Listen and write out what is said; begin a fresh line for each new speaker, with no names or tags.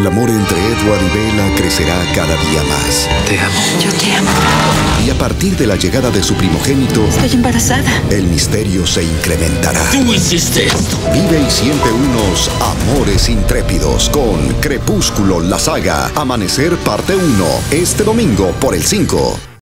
El amor entre Edward y Bella crecerá cada día más.
Te amo.
Yo te amo.
Y a partir de la llegada de su primogénito,
Estoy embarazada.
el misterio se incrementará.
Tú hiciste esto.
Vive y siente unos amores intrépidos con Crepúsculo, la saga, Amanecer parte 1, este domingo por el 5.